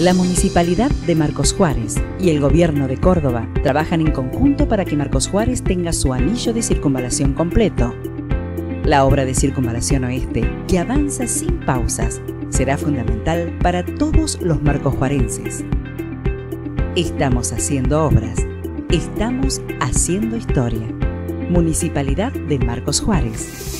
La Municipalidad de Marcos Juárez y el Gobierno de Córdoba trabajan en conjunto para que Marcos Juárez tenga su anillo de circunvalación completo. La obra de circunvalación oeste, que avanza sin pausas, será fundamental para todos los marcosjuarenses. Estamos haciendo obras, estamos haciendo historia. Municipalidad de Marcos Juárez.